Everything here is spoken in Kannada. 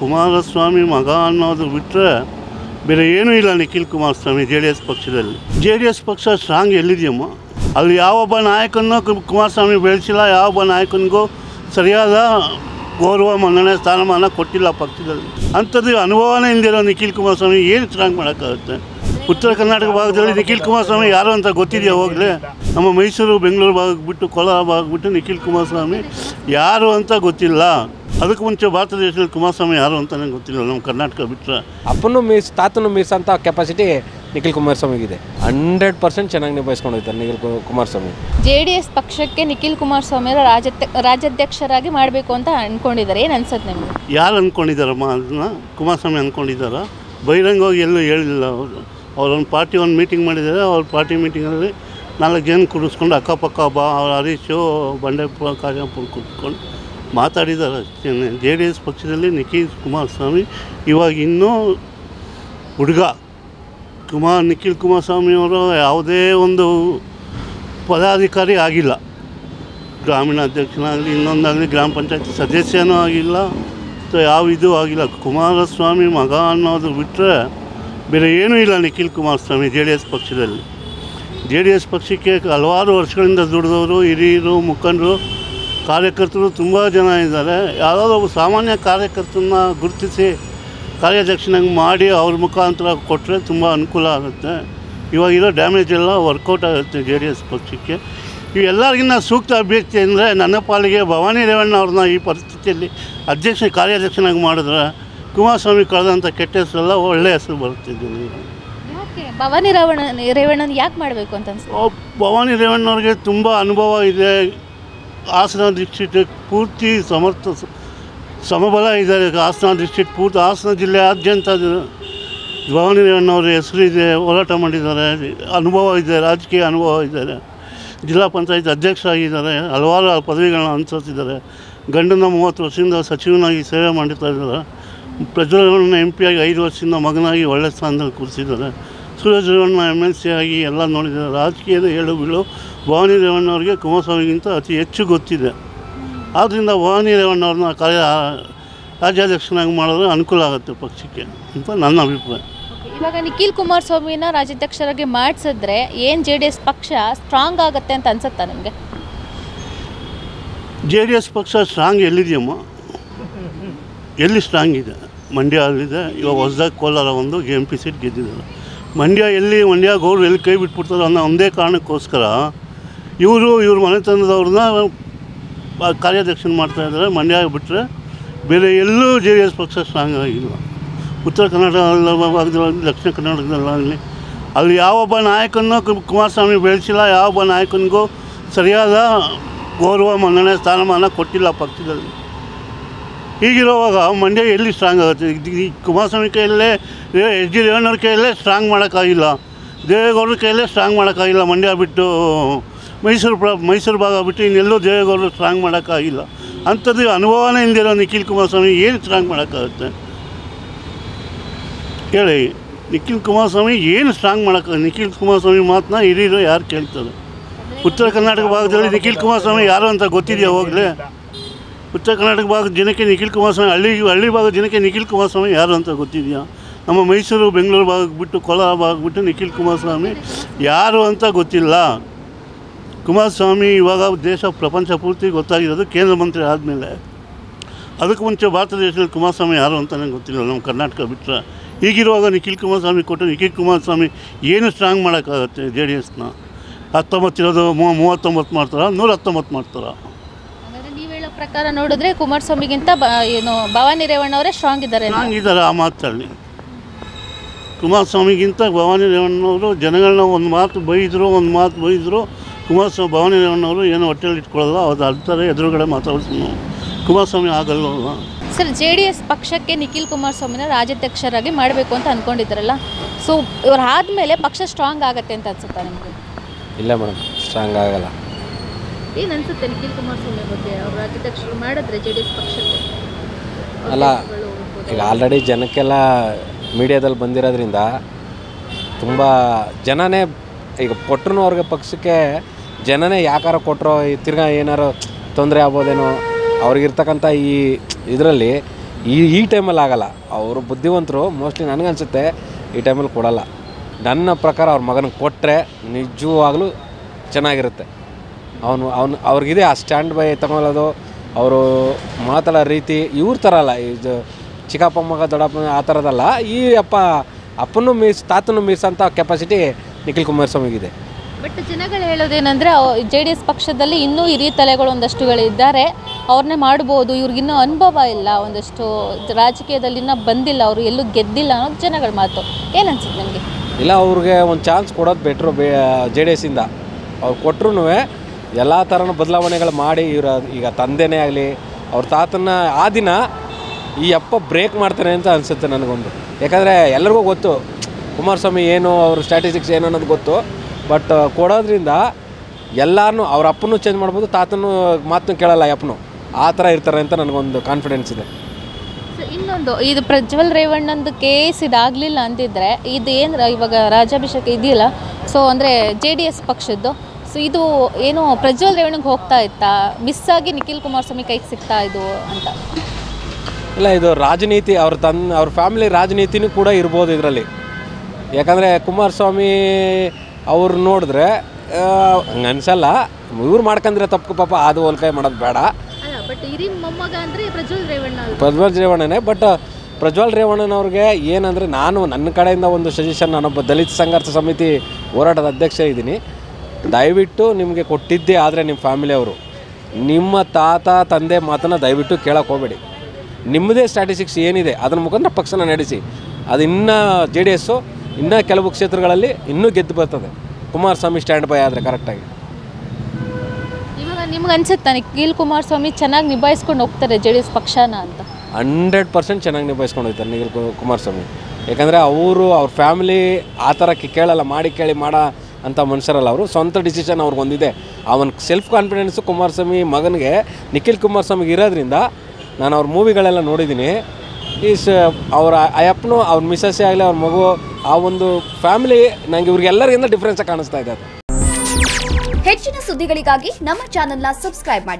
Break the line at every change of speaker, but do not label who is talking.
ಕುಮಾರಸ್ವಾಮಿ ಮಗ ಅನ್ನೋದು ಬಿಟ್ಟರೆ ಬೇರೆ ಏನೂ ಇಲ್ಲ Nikhil Kumaraswamy J D S ಪಕ್ಷದಲ್ಲಿ. ಜೆ ಡಿ ಎಸ್ ಪಕ್ಷ ಸ್ಟ್ರಾಂಗ್ ಎಲ್ಲಿದೆಯಮ್ಮ? ಅಲ್ಲಿ ಯಾವೊಬ್ಬ ನಾಯಕನೂ ಕುಮಾರಸ್ವಾಮಿ ಬೆಳೆಸಿಲ್ಲ, ಯಾವೊಬ್ಬ ನಾಯಕನಿಗೂ ಸರಿಯಾದ ಗೌರವ ಮನ್ನಣೆ, ಸ್ಥಾನಮಾನ ಕೊಟ್ಟಿಲ್ಲ ಪಕ್ಷದಲ್ಲಿ. ಅಂಥದ್ದು ಅನುಭವನೇ ಹಿಂದಿರೋ ನಿಖಿಲ್ ಕುಮಾರಸ್ವಾಮಿ ಏನು ಸ್ಟ್ರಾಂಗ್ ಮಾಡೋಕ್ಕಾಗುತ್ತೆ? ಉತ್ತರ ಕರ್ನಾಟಕ ಭಾಗದಲ್ಲಿ ನಿಖಿಲ್ ಕುಮಾರಸ್ವಾಮಿ ಯಾರು ಅಂತ ಗೊತ್ತಿದೆಯಾ ಹೋಗಲೇ? ನಮ್ಮ ಮೈಸೂರು ಬೆಂಗಳೂರು ಭಾಗ ಬಿಟ್ಟು ಕೋಲಾರ ಭಾಗ ಬಿಟ್ಟು ನಿಖಿಲ್ ಕುಮಾರಸ್ವಾಮಿ ಯಾರು ಅಂತ ಗೊತ್ತಿಲ್ಲ. ಅದಕ್ಕೆ ಮುಂಚೆ ಭಾರತ ದೇಶದಲ್ಲಿ ಕುಮಾರಸ್ವಾಮಿ ಯಾರು ಅಂತ ನನಗೆ ಗೊತ್ತಿಲ್ಲ. ನಮ್ಮ ಕರ್ನಾಟಕ ಬಿಟ್ಟರೆ
ಅಪ್ಪನೂ ಮೀಸ್ ತಾತನೂ ಮೀಸ್ ಅಂತ ಕೆಪಾಸಿಟಿ ನಿಖಿಲ್ ಕುಮಾರಸ್ವಾಮಿಗಿದೆ ಹಂಡ್ರೆಡ್ ಪರ್ಸೆಂಟ್ ಚೆನ್ನಾಗಿ ನಿಭಾಯಿಸ್ಕೊಂಡಿದ್ದಾರೆ ಹೋಗ್ತಾರೆ Nikhil Kumaraswamy.
J D S ಪಕ್ಷಕ್ಕೆ ನಿಖಿಲ್ ಕುಮಾರಸ್ವಾಮಿ ಅವರು ರಾಜ್ಯ ರಾಜ್ಯಾಧ್ಯಕ್ಷರಾಗಿ ಮಾಡಬೇಕು ಅಂತ ಅನ್ಕೊಂಡಿದ್ದಾರೆ. ಏನು ಅನ್ಸುತ್ತೆ ನಿಮಗೆ?
ಯಾರು ಅಂದ್ಕೊಂಡಿದ್ದಾರಮ್ಮ ಅದನ್ನ? ಕುಮಾರಸ್ವಾಮಿ ಅಂದ್ಕೊಂಡಿದ್ದಾರ ಬಹಿರಂಗವಾಗಿ ಎಲ್ಲೂ ಹೇಳಿಲ್ಲ ಅವರು. ಅವ್ರೊಂದು ಪಾರ್ಟಿ ಒಂದು ಮೀಟಿಂಗ್ ಮಾಡಿದ್ದಾರೆ, ಅವ್ರ ಪಾರ್ಟಿ ಮೀಟಿಂಗಲ್ಲಿ ನಾಲ್ಕು ಜನ ಕುಡಿಸ್ಕೊಂಡು ಅಕ್ಕಪಕ್ಕ ಬಾ ಅವ್ರ ಹರೀಶು, ಬಂಡೆಪ್ಪ, ಕಾಜಾಪುರ ಕೂತ್ಕೊಂಡು ಮಾತಾಡಿದ್ದಾರೆ ಜೆ ಡಿ ಎಸ್ ಪಕ್ಷದಲ್ಲಿ ನಿಖಿಲ್ ಕುಮಾರಸ್ವಾಮಿ, ಇವಾಗ ಇನ್ನೂ ಹುಡುಗ ಕುಮಾರ್, ನಿಖಿಲ್ ಕುಮಾರಸ್ವಾಮಿ ಅವರು ಯಾವುದೇ ಒಂದು ಪದಾಧಿಕಾರಿ ಆಗಿಲ್ಲ. ಗ್ರಾಮೀಣ ಅಧ್ಯಕ್ಷನಾಗಲಿ ಇನ್ನೊಂದಾಗಲಿ ಗ್ರಾಮ ಪಂಚಾಯತ್ ಸದಸ್ಯನೂ ಆಗಿಲ್ಲ, ಅಥವಾ ಯಾವ ಇದು ಆಗಿಲ್ಲ. ಕುಮಾರಸ್ವಾಮಿ ಮಗ ಅನ್ನೋದು ಬಿಟ್ಟರೆ ಬೇರೆ ಏನೂ ಇಲ್ಲ Nikhil Kumaraswamy, J D S ಪಕ್ಷದಲ್ಲಿ. ಜೆ ಡಿ ಎಸ್ ಪಕ್ಷಕ್ಕೆ ಹಲವಾರು ವರ್ಷಗಳಿಂದ ದುಡಿದವರು, ಹಿರಿಯರು, ಮುಖಂಡರು, ಕಾರ್ಯಕರ್ತರು ತುಂಬ ಜನ ಇದ್ದಾರೆ. ಯಾವುದಾದ್ರು ಒಬ್ಬ ಸಾಮಾನ್ಯ ಕಾರ್ಯಕರ್ತರನ್ನ ಗುರುತಿಸಿ ಕಾರ್ಯಾಧ್ಯಕ್ಷನಾಗಿ ಮಾಡಿ ಅವ್ರ ಮುಖಾಂತರ ಕೊಟ್ಟರೆ ತುಂಬ ಅನುಕೂಲ ಆಗುತ್ತೆ. ಇವಾಗಿರೋ ಡ್ಯಾಮೇಜ್ ಎಲ್ಲ ವರ್ಕೌಟ್ ಆಗುತ್ತೆ ಜೆ ಡಿ ಎಸ್ ಪಕ್ಷಕ್ಕೆ. ಇವೆಲ್ಲರಿಗಿನ್ನ ಸೂಕ್ತ ಅಭ್ಯರ್ಥಿ ಅಂದರೆ ನನ್ನ ಪಾಲಿಗೆ ಭವಾನಿ ರೇವಣ್ಣ ಅವ್ರನ್ನ ಈ ಪರಿಸ್ಥಿತಿಯಲ್ಲಿ ಅಧ್ಯಕ್ಷ, ಕಾರ್ಯಾಧ್ಯಕ್ಷನಾಗಿ ಮಾಡಿದ್ರೆ ಕುಮಾರಸ್ವಾಮಿ ಕಳೆದಂಥ ಕೆಟ್ಟ ಹೆಸರೆಲ್ಲ ಒಳ್ಳೆಯ ಹೆಸರು ಬರ್ತಿದ್ದೀನಿ
ಯಾಕೆ? ಭವಾನಿ ರೇವಣ್ಣ ರೇವಣ್ಣನ ಯಾಕೆ ಮಾಡಬೇಕು ಅಂತ ಅನ್ಸುತ್ತೆ?
ಭವಾನಿ ರೇವಣ್ಣವ್ರಿಗೆ ತುಂಬ ಅನುಭವ ಇದೆ. ಹಾಸನ ಡಿಸ್ಟ್ರಿಕ್ಟ್ ಪೂರ್ತಿ ಸಮರ್ಥ ಸಮಬಲ ಇದ್ದಾರೆ. ಹಾಸನ ಡಿಸ್ಟ್ರಿಕ್ಟ್ ಪೂರ್ತಿ ಹಾಸನ ಜಿಲ್ಲೆಯಾದ್ಯಂತ ಭವಾನಿ ರೇವಣ್ಣವ್ರ ಹೆಸರು ಇದೆ ಹೋರಾಟ ಮಾಡಿದ್ದಾರೆ. ಅನುಭವ ಇದೆ ರಾಜಕೀಯ ಅನುಭವ ಇದ್ದಾರೆ. ಜಿಲ್ಲಾ ಪಂಚಾಯತ್ ಅಧ್ಯಕ್ಷರಾಗಿದ್ದಾರೆ. ಹಲವಾರು ಪದವಿಗಳನ್ನ ಅನುಸರಿಸಿದ್ದಾರೆ. ಗಂಡನ ಮೂವತ್ತು ವರ್ಷದಿಂದ ಸಚಿವನಾಗಿ ಸೇವೆ ಮಾಡುತ್ತಾ ಇದ್ದಾರೆ. ಪ್ರಜ್ವಲರನ್ನ ಎಂ ಪಿ ಆಗಿ ಐದು ವರ್ಷದಿಂದ ಮಗನಾಗಿ ಒಳ್ಳೆ ಸ್ಥಾನದಲ್ಲಿ ಕೂರಿಸಿದ್ದಾರೆ. Suresh Revanna M L C ಆಗಿ ಎಲ್ಲ ನೋಡಿದ್ದಾರೆ. ರಾಜಕೀಯದ ಏಳು ಬೀಳು ಭವಾನಿ ರೇವಣ್ಣವ್ರಿಗೆ ಕುಮಾರಸ್ವಾಮಿಗಿಂತ ಅತಿ ಹೆಚ್ಚು ಗೊತ್ತಿದೆ. ಆದ್ದರಿಂದ ಭವಾನಿ ರೇವಣ್ಣವ್ರನ್ನ ಕಾರ್ಯ ರಾಜ್ಯಾಧ್ಯಕ್ಷನಾಗಿ ಮಾಡಿದ್ರೆ ಅನುಕೂಲ ಆಗುತ್ತೆ ಪಕ್ಷಕ್ಕೆ ಅಂತ ನನ್ನ ಅಭಿಪ್ರಾಯ.
ಇವಾಗ ನಿಖಿಲ್ ಕುಮಾರಸ್ವಾಮಿನ ರಾಜ್ಯಾಧ್ಯಕ್ಷರಾಗಿ ಮಾಡಿಸಿದ್ರೆ ಏನು ಜೆ ಡಿ ಎಸ್ ಪಕ್ಷ ಸ್ಟ್ರಾಂಗ್ ಆಗುತ್ತೆ ಅಂತ ಅನ್ಸುತ್ತಾ ನಿಮಗೆ?
ಜೆ ಡಿ ಎಸ್ ಪಕ್ಷ ಸ್ಟ್ರಾಂಗ್ ಎಲ್ಲಿದೆಯಮ್ಮ? ಎಲ್ಲಿ ಸ್ಟ್ರಾಂಗ್ ಇದೆ? ಮಂಡ್ಯ ಆಗಿದೆ. ಇವಾಗ ಹೊಸದಾಗಿ ಕೋಲಾರ ಒಂದು ಎಂ ಪಿ ಸೀಟ್ ಗೆದ್ದಿದ್ದಾರೆ. ಮಂಡ್ಯ ಎಲ್ಲಿ, ಮಂಡ್ಯ ಗೌರ್ ಎಲ್ಲಿ ಕೈ ಬಿಟ್ಬಿಡ್ತಾರೆ ಅನ್ನೋ ಒಂದೇ ಕಾರಣಕ್ಕೋಸ್ಕರ ಇವರು, ಇವ್ರ ಮನೆತನದವ್ರನ್ನ ಕಾರ್ಯಾಧ್ಯಕ್ಷನ ಮಾಡ್ತಾ ಇದ್ದಾರೆ. ಮಂಡ್ಯ ಬಿಟ್ಟರೆ ಬೇರೆ ಎಲ್ಲೂ ಜೆ ಡಿ ಎಸ್ ಪಕ್ಷ ಸ್ಟ್ರಾಂಗ್ ಆಗಿಲ್ಲ. ಉತ್ತರ ಕರ್ನಾಟಕದಲ್ಲಿ ಭಾಗದಲ್ಲಿ ದಕ್ಷಿಣ ಕರ್ನಾಟಕದಲ್ಲಾಗಲಿ, ಅಲ್ಲಿ ಯಾವೊಬ್ಬ ನಾಯಕನೂ ಕುಮಾರಸ್ವಾಮಿ ಬೆಳೆಸಿಲ್ಲ. ಯಾವೊಬ್ಬ ನಾಯಕನಿಗೂ ಸರಿಯಾದ ಗೌರವ ಮನ್ನಣೆ ಸ್ಥಾನಮಾನ ಕೊಟ್ಟಿಲ್ಲ ಪಕ್ಷದಲ್ಲಿ. ಹೀಗಿರುವಾಗ ಮಂಡ್ಯ ಎಲ್ಲಿ ಸ್ಟ್ರಾಂಗ್ ಆಗುತ್ತೆ? ಈ ಕುಮಾರಸ್ವಾಮಿ ಕೈಯಲ್ಲೇ ಎಚ್ ಡಿ ರೇವಣ್ಣವ್ರ ಕೈಯಲ್ಲೇ ಸ್ಟ್ರಾಂಗ್ ಮಾಡೋಕ್ಕಾಗಿಲ್ಲ. ದೇವೇಗೌಡರ ಕೈಯಲ್ಲೇ ಸ್ಟ್ರಾಂಗ್ ಮಾಡೋಕ್ಕಾಗಿಲ್ಲ ಮಂಡ್ಯ ಬಿಟ್ಟು, ಮೈಸೂರು ಪ್ರ, ಮೈಸೂರು ಭಾಗ ಬಿಟ್ಟು ಇನ್ನೆಲ್ಲೂ ದೇವೇಗೌಡರು ಸ್ಟ್ರಾಂಗ್ ಮಾಡೋಕ್ಕಾಗಿಲ್ಲ. ಅಂಥದ್ದು ಅನುಭವನೇ ಹಿಂದಿರೋ ನಿಖಿಲ್ ಕುಮಾರಸ್ವಾಮಿ ಏನು ಸ್ಟ್ರಾಂಗ್ ಮಾಡೋಕ್ಕಾಗುತ್ತೆ? ಹೇಳಿ, ನಿಖಿಲ್ ಕುಮಾರಸ್ವಾಮಿ ಏನು ಸ್ಟ್ರಾಂಗ್ ಮಾಡೋಕ್ಕ ನಿಖಿಲ್ ಕುಮಾರಸ್ವಾಮಿ ಮಾತನ್ನ ಹಿರಿಯರು ಯಾರು ಕೇಳ್ತಾರೆ? ಉತ್ತರ ಕರ್ನಾಟಕ ಭಾಗದಲ್ಲಿ ನಿಖಿಲ್ ಕುಮಾರಸ್ವಾಮಿ ಯಾರು ಅಂತ ಗೊತ್ತಿದೆಯಾ ಹೋಗಲೇ? ಉತ್ತರ ಕರ್ನಾಟಕ ಭಾಗದ ಜನಕ್ಕೆ ನಿಖಿಲ್ ಕುಮಾರಸ್ವಾಮಿ, ಹಳ್ಳಿ ಹಳ್ಳಿ ಭಾಗದ ಜನಕ್ಕೆ ನಿಖಿಲ್ ಕುಮಾರಸ್ವಾಮಿ ಯಾರು ಅಂತ ಗೊತ್ತಿದೆಯಾ? ನಮ್ಮ ಮೈಸೂರು, ಬೆಂಗಳೂರು ಭಾಗ ಬಿಟ್ಟು ಕೋಲಾರ ಭಾಗ ಬಿಟ್ಟು ನಿಖಿಲ್ ಕುಮಾರಸ್ವಾಮಿ ಯಾರು ಅಂತ ಗೊತ್ತಿಲ್ಲ. ಕುಮಾರಸ್ವಾಮಿ ಇವಾಗ ದೇಶ, ಪ್ರಪಂಚ ಪೂರ್ತಿ ಗೊತ್ತಾಗಿರೋದು ಕೇಂದ್ರ ಮಂತ್ರಿ ಆದಮೇಲೆ. ಅದಕ್ಕೆ ಮುಂಚೆ ಭಾರತ ದೇಶದಲ್ಲಿ ಕುಮಾರಸ್ವಾಮಿ ಯಾರು ಅಂತಲೇ ಗೊತ್ತಿಲ್ಲ, ನಮ್ಮ ಕರ್ನಾಟಕ ಬಿಟ್ಟರೆ ಈಗಿರುವಾಗ ನಿಖಿಲ್ ಕುಮಾರಸ್ವಾಮಿ ಕೊಟ್ಟು ನಿಖಿಲ್ ಕುಮಾರಸ್ವಾಮಿ ಏನು ಸ್ಟ್ರಾಂಗ್ ಮಾಡೋಕ್ಕಾಗತ್ತೆ? ಜೆ ಡಿ ಎಸ್ನ. ಹತ್ತೊಂಬತ್ತಿರೋದು ಮೂವತ್ತೊಂಬತ್ತು ಮಾಡ್ತಾರ? ನೂರ ಹತ್ತೊಂಬತ್ತು ಮಾಡ್ತಾರಾ?
ನೀವು ಹೇಳೋ ಪ್ರಕಾರ ನೋಡಿದ್ರೆ ಕುಮಾರಸ್ವಾಮಿಗಿಂತ ಬ ಏನು ಭವಾನಿ ರೇವಣ್ಣ ಅವರೇ ಸ್ಟ್ರಾಂಗ್ ಇದ್ದಾರೆ
ಇದ್ದಾರೆ ಆ ಮಾತಲ್ಲಿ. ಕುಮಾರಸ್ವಾಮಿಗಿಂತ ಭವಾನಿ ರೇವಣ್ಣವರು ಜನಗಳನ್ನ ಒಂದು ಮಾತು ಬೈದರು ಒಂದು ಮಾತು ಬೈದರು ಕುಮಾರಸ್ವಾಮಿ ಭವಾನಿ ರೇವಣ್ಣವರು ಏನು ಹೊಟ್ಟೆಯಲ್ಲಿ ಇಟ್ಕೊಳ್ಳಲ್ಲ ಅವ್ರು ಅಳ್ತಾರೆ ಎದುರುಗಡೆ ಮಾತಾಡ್ತೀನಿ ಕುಮಾರಸ್ವಾಮಿ ಆಗಲ್ಲ
ಸರ್ ಜೆ ಡಿ ಎಸ್ ಪಕ್ಷಕ್ಕೆ ನಿಖಿಲ್ ಕುಮಾರಸ್ವಾಮಿನ ರಾಜ್ಯಾಧ್ಯಕ್ಷರಾಗಿ ಮಾಡಬೇಕು ಅಂತ ಅಂದ್ಕೊಂಡಿದ್ದಾರಲ್ಲ ಸೊ ಇವ್ರು ಆದಮೇಲೆ ಪಕ್ಷ ಸ್ಟ್ರಾಂಗ್ ಆಗುತ್ತೆ ಅಂತ ಅನ್ಸುತ್ತಾ ನಿಮಗೆ?
ಇಲ್ಲ ಮೇಡಮ್ ಸ್ಟ್ರಾಂಗ್ ಆಗಲ್ಲ.
ಏನು ಅನ್ಸುತ್ತೆ ನಿಖಿಲ್ ಕುಮಾರಸ್ವಾಮಿ ಬಗ್ಗೆ? ಅವ್ರು ರಾಜ್ಯಾಧ್ಯಕ್ಷರು ಮಾಡಿದ್ರೆ ಜೆ ಡಿ ಎಸ್ ಪಕ್ಷಕ್ಕೆ
ಅಲ್ಲ ಈಗ ಆಲ್ರೆಡಿ ಜನಕ್ಕೆಲ್ಲ ಮೀಡಿಯಾದಲ್ಲಿ ಬಂದಿರೋದ್ರಿಂದ ತುಂಬ ಜನನೇ ಈಗ ಕೊಟ್ಟರು ಅವ್ರಿಗೆ ಪಕ್ಷಕ್ಕೆ ಜನನೇ ಯಾಕಾರ ಕೊಟ್ಟರೋ ತಿರ್ಗಾ ಏನಾರು ತೊಂದರೆ ಆಗ್ಬೋದೇನೋ ಅವ್ರಿಗಿರ್ತಕ್ಕಂಥ ಈ ಇದರಲ್ಲಿ ಈ ಈ ಟೈಮಲ್ಲಿ ಆಗಲ್ಲ. ಅವರು ಬುದ್ಧಿವಂತರು ಮೋಸ್ಟ್ಲಿ ನನಗನ್ಸುತ್ತೆ ಈ ಟೈಮಲ್ಲಿ ಕೊಡಲ್ಲ. ನನ್ನ ಪ್ರಕಾರ ಅವ್ರ ಮಗನಿಗೆ ಕೊಟ್ಟರೆ ನಿಜವಾಗ್ಲೂ ಚೆನ್ನಾಗಿರುತ್ತೆ. ಅವನು ಅವನು ಅವ್ರಿಗಿದೆ ಆ ಸ್ಟ್ಯಾಂಡ್ ಬೈ ತಗೊಳ್ಳೋದು ಅವರು ಮಾತಾಡೋ ರೀತಿ ಇವ್ರ ಥರ ಅಲ್ಲ ಇದು ಚಿಕ್ಕಪ್ಪ ಮಗ ದೊಡ್ಡಪ್ಪ ಆ ಥರದಲ್ಲ ಈ ಅಪ್ಪ ಅಪ್ಪನೂ ಮೀರ್ಸ್ ತಾತನೂ ಮೀರ್ಸೋಂಥ ಕೆಪಾಸಿಟಿ ನಿಖಿಲ್ ಕುಮಾರಸ್ವಾಮಿಗಿದೆ
ಬಟ್ ಜನಗಳು ಹೇಳೋದೇನೆಂದರೆ ಜೆ ಡಿ ಎಸ್ ಪಕ್ಷದಲ್ಲಿ ಇನ್ನೂ ಹಿರಿಯ ತಲೆಗಳು ಒಂದಷ್ಟುಗಳಿದ್ದಾರೆ ಅವ್ರನ್ನೇ ಮಾಡ್ಬೋದು ಇವ್ರಿಗಿನ್ನೂ ಅನುಭವ ಇಲ್ಲ ಒಂದಷ್ಟು ರಾಜಕೀಯದಲ್ಲಿ ಇನ್ನೂ ಬಂದಿಲ್ಲ ಅವರು ಎಲ್ಲೂ ಗೆದ್ದಿಲ್ಲ ಅನ್ನೋದು ಜನಗಳ ಮಾತು. ಏನು ನನಗೆ
ಇಲ್ಲ ಅವ್ರಿಗೆ ಒಂದು ಚಾನ್ಸ್ ಕೊಡೋದು ಬೆಟ್ರು ಬೇ ಜೆ ಡಿ ಎಸ್ಸಿಂದ ಅವ್ರು ಕೊಟ್ಟರು ಎಲ್ಲ ಥರನೂ ಬದಲಾವಣೆಗಳು ಮಾಡಿ ಇವರ ಈಗ ತಂದೆನೇ ಆಗಲಿ, ಅವ್ರ ತಾತನ ಆ ದಿನ ಈ ಅಪ್ಪ ಬ್ರೇಕ್ ಮಾಡ್ತಾರೆ ಅಂತ ಅನಿಸುತ್ತೆ ನನಗೊಂದು. ಯಾಕಂದರೆ ಎಲ್ಲರಿಗೂ ಗೊತ್ತು, ಕುಮಾರಸ್ವಾಮಿ ಏನು, ಅವ್ರ ಸ್ಟ್ರಾಟಜಿಕ್ಸ್ ಏನು ಅನ್ನೋದು ಗೊತ್ತು ಬಟ್ ಕೊಡೋದ್ರಿಂದ ಎಲ್ಲರೂ ಅವ್ರ ಅಪ್ಪನೂ ಚೇಂಜ್ ಮಾಡ್ಬೋದು, ತಾತನೂ ಮಾತನ್ನು ಕೇಳಲ್ಲ ಅಪ್ಪನು. ಆ ಥರ ಇರ್ತಾರೆ ಅಂತ ನನಗೊಂದು ಕಾನ್ಫಿಡೆನ್ಸ್ ಇದೆ.
ಇನ್ನೊಂದು, ಇದು ಪ್ರಜ್ವಲ್ ರೇವಣ್ಣಂದು ಕೇಸ್ ಇದಾಗಲಿಲ್ಲ ಅಂತಿದ್ರೆ ಇದು ಏನು ಇವಾಗ ರಾಜಾಭಿಷೇಕ ಇದೆಯಲ್ಲ? ಸೊ ಅಂದರೆ ಜೆ ಡಿ ಎಸ್ ಪಕ್ಷದ್ದು? ಸೊ ಇದು ಏನು ಪ್ರಜ್ವಲ್ ರೇವಣ್ಣಗೆ ಹೋಗ್ತಾ ಇತ್ತಾ? ಮಿಸ್ ಆಗಿ ನಿಖಿಲ್ ಕುಮಾರಸ್ವಾಮಿ ಕೈಗೆ ಸಿಗ್ತಾ ಇದು ಅಂತ.
ಇಲ್ಲ ಇದು ರಾಜನೀತಿ ಅವ್ರ ತನ್ನ ಅವ್ರ ಫ್ಯಾಮಿಲಿ ರಾಜನೀತಿನೂ ಕೂಡ ಇರ್ಬೋದು ಇದರಲ್ಲಿ. ಯಾಕಂದರೆ ಕುಮಾರಸ್ವಾಮಿ ಅವ್ರು ನೋಡಿದ್ರೆ ಅನ್ಸಲ್ಲ ಇವ್ರು ಮಾಡ್ಕಂದ್ರೆ ತಪ್ಪು ಪಾಪ ಅದು ಹೋಲ್ಕೈ ಮಾಡೋದು ಬೇಡ.
ಪ್ರಜ್ವಲ್
ರೇವಣ್ಣನೇ ಬಟ್ ಪ್ರಜ್ವಲ್ ರೇವಣ್ಣನವ್ರಿಗೆ ಏನಂದರೆ ನಾನು ನನ್ನ ಕಡೆಯಿಂದ ಒಂದು ಸಜೆಷನ್ ನಾನೊಬ್ಬ ದಲಿತ ಸಂಘರ್ಷ ಸಮಿತಿ ಹೋರಾಟದ ಅಧ್ಯಕ್ಷ ಇದ್ದೀನಿ. ದಯವಿಟ್ಟು ನಿಮಗೆ ಕೊಟ್ಟಿದ್ದೇ ಆದರೆ ನಿಮ್ಮ ಫ್ಯಾಮಿಲಿಯವರು ನಿಮ್ಮ ತಾತ ತಂದೆ ಮಾತನ್ನು ದಯವಿಟ್ಟು ಕೇಳಕ್ಕೆ ಹೋಗಬೇಡಿ. ನಿಮ್ಮದೇ ಸ್ಟ್ಯಾಟಿಸ್ಟಿಕ್ಸ್ ಏನಿದೆ ಅದರ ಮುಖಾಂತರ ಪಕ್ಷನ ನಡೆಸಿ. ಅದು ಇನ್ನೂ ಜೆ ಡಿ ಎಸ್ಸು ಇನ್ನೂ ಕೆಲವು ಕ್ಷೇತ್ರಗಳಲ್ಲಿ ಇನ್ನೂ ಗೆದ್ದು ಬರ್ತದೆ. ಕುಮಾರಸ್ವಾಮಿ ಸ್ಟ್ಯಾಂಡ್ ಬೈ ಆದರೆ ಕರೆಕ್ಟಾಗಿ
ಇವಾಗ ನಿಮ್ಗೆ ಅನ್ಸುತ್ತಾ ನಿಖಿಲ್ ಕುಮಾರಸ್ವಾಮಿ ಚೆನ್ನಾಗಿ ನಿಭಾಯಿಸ್ಕೊಂಡು ಹೋಗ್ತಾರೆ ಜೆ ಡಿ ಎಸ್ ಪಕ್ಷನ ಅಂತ?
ಹಂಡ್ರೆಡ್ ಪರ್ಸೆಂಟ್ ಚೆನ್ನಾಗಿ ನಿಭಾಯಿಸ್ಕೊಂಡು ಹೋಗ್ತಾರೆ ನಿಖಿಲ್ ಕುಮಾರಸ್ವಾಮಿ. ಯಾಕಂದರೆ ಅವರು ಅವ್ರ ಫ್ಯಾಮಿಲಿ ಆ ಥರ ಕೇಳಲ್ಲ ಮಾಡಿ ಕೇಳಿ ಮಾಡೋ ಅಂಥ ಮನುಷ್ಯರಲ್ಲ ಅವರು. ಸ್ವಂತ ಡಿಸಿಷನ್ ಅವ್ರಿಗೆ ಒಂದಿದೆ ಅವನ ಸೆಲ್ಫ್ ಕಾನ್ಫಿಡೆನ್ಸು ಕುಮಾರಸ್ವಾಮಿ ಮಗನಿಗೆ, ನಿಖಿಲ್ ಕುಮಾರಸ್ವಾಮಿಗೆ ಇರೋದ್ರಿಂದ ನಾನು ಅವ್ರ ಮೂವಿಗಳೆಲ್ಲ ನೋಡಿದ್ದೀನಿ. ಈ ಸ ಅವರ ಅಯ್ಯಪ್ಪನು, ಅವ್ರ ಮಿಸ್ಸಸ್ಸೇ ಆಗಲಿ, ಅವ್ರ ಮಗು, ಆ ಒಂದು ಫ್ಯಾಮಿಲಿ ನನಗೆ ಇವ್ರಿಗೆಲ್ಲರಿಗಿಂತ ಡಿಫ್ರೆನ್ಸ್ ಕಾಣಿಸ್ತಾ ಇದೆ
ಹೆಚ್ಚಿನ ಸುದ್ದಿಗಳಿಗಾಗಿ ನಮ್ಮ ಚಾನೆಲ್ನ ಸಬ್ಸ್ಕ್ರೈಬ್ ಮಾಡಿ.